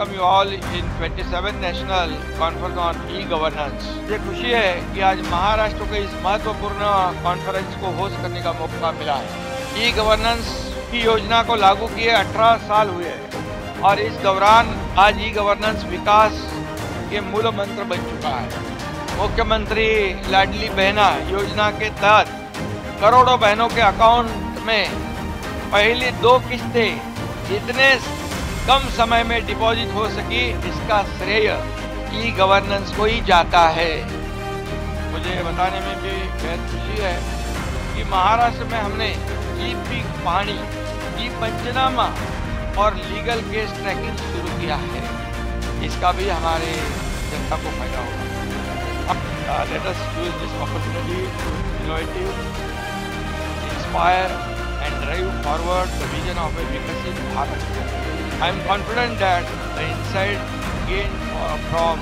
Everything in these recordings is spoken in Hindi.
all in 27th National Conference on E-Governance. मुझे खुशी है कि आज महाराष्ट्र के इस महत्वपूर्ण कॉन्फ्रेंस को होस्ट करने का मौका मिला है ई गवर्नेंस की योजना को लागू किए 18 साल हुए हैं और इस दौरान आज ई गवर्नेंस विकास के मूल मंत्र बन चुका है मुख्यमंत्री लाडली बहना योजना के तहत करोड़ों बहनों के अकाउंट में पहली दो किस्तें इतने कम समय में डिपॉजिट हो सकी, इसका श्रेय ई गवर्नेंस को ही जाता है। मुझे बताने में भी बेहद खुशी है कि महाराष्ट्र में हमने ई पीक पानी ई पंचनामा और लीगल केस ट्रैकिंग शुरू किया है। इसका भी हमारे जनता को फ़ायदा होगा। Let us use this opportunity innovative inspire and drive forward the vision of a Vikasit Bharat. I am confident that the insight gained uh, from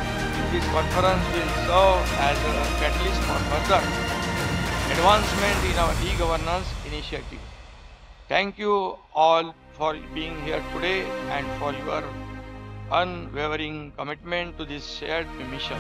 this conference will serve as a catalyst for further advancement in our e-governance initiative. Thank you all for being here today and for your unwavering commitment to this shared mission.